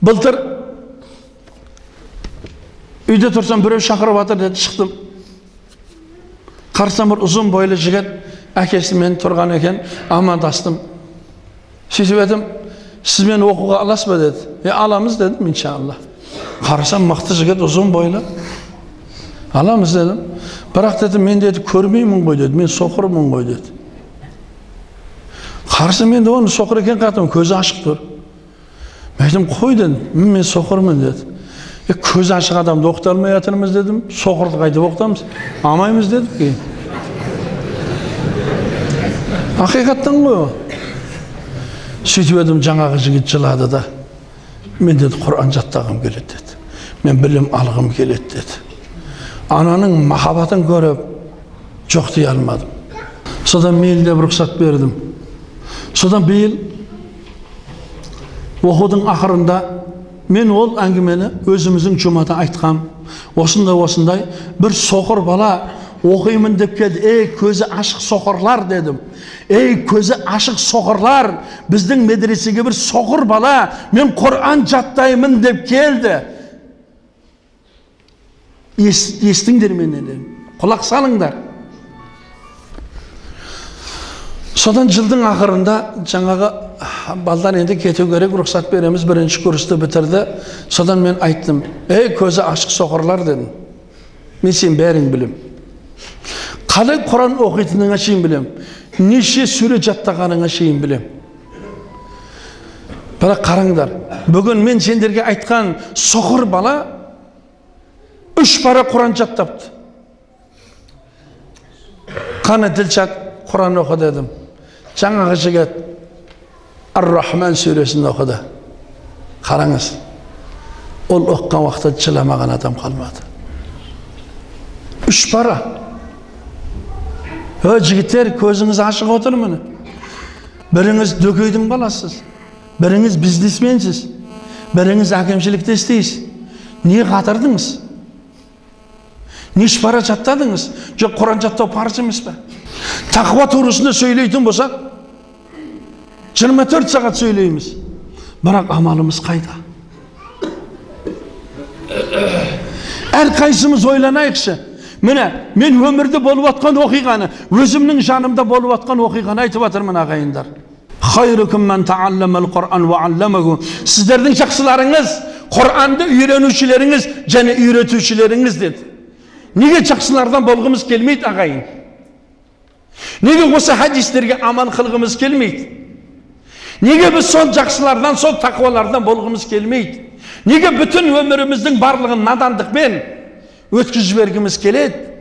былтыр үйде тұрсам біреу шақырып жатыр деді шықтым. Қарасам бір ұзын бойлы жігіт әкесімен тұрған екен амандастым. Сөйтіп сіз мені оқуға аласыз ба? деді. Е аламыз дедім иншалла. Қарасам мықты жігіт ұзын бойлы. Аламыз дедім. Бірақ деді мен деді көрмеймін ғой деді. Мен соқырмын ғой деді. Қарасам енді оны соқыр екен қатым көзі ашық тұр. Айттым қой дедім мен соқырмын деді е көзі ашық адамды оқыта алмай жатырмыз дедім соқырды қайтіп оқытамыз алмаймыз дедік кейін ақиқаттан ғой ол. Сөйтіп едім жаңағы жігіт жылады да мен деді құран жаттағым келеді деді. Мен білім алғым келеді деді. Ананың махаббатын көріп жоқ дей алмадым. Содан мейлі деп рұқсат бердім. Содан биыл оқудың ақырында мен ол әңгімені өзіміздің жұмада айтқам. Осындай осындай бір соқыр бала оқимын деп келді ей көзі ашық соқырлар дедім. Ей көзі ашық соқырлар біздің медресеге бір соқыр бала мен құран жаттаймын деп келді Ес, естіңдер менен құлақ салыңдар. Содан жылдың ақырында жаңағы балдар енді кету керек рұқсат береміз бірінші курсты бітірді содан мен айттым ей көзі ашық соқырлар дедім мен сен бәрін білем қалай құран оқитыныңа шейін білем неше сүре жаттағаныңа шейін білем бірақ қараңдар бүгін мен сендерге айтқан соқыр бала үш пара құран жаттапты қане ділшат құран оқы дедім жаңағы жігіт ар рахман сүресін оқыды қараңыз ол оқыған уақытта жыламаған адам қалмады үш пара ө жігіттер көзіңіз ашық отыр міне біріңіз дөкейдің баласысыз біріңіз бизнесменсіз біріңіз әкімшілікте істейсіз не қатырдыңыз неше пара жаттадыңыз жоқ құран жаттау парыз емес пе тақуа турасында сөйлейтін болсақ жиырма төрт сағат сөйлейміз бірақ амалымыз қайда әрқайсымыз ойланайықшы міне мен өмірде болып жатқан оқиғаны өзімнің жанымда болып жатқан оқиғаны айтып жатырмын ағайындар сіздердің жақсыларыңыз құранды үйренушілеріңіз және үйретушілеріңіз деді неге жақсылардан болғымыз келмейді ағайын неге осы хадистерге аман қылғымыз келмейді неге біз сол жақсылардан сол тақуалардан болғымыз келмейді? Неге бүтін өміріміздің барлығын надандықпен өткізіп жібергіміз келеді?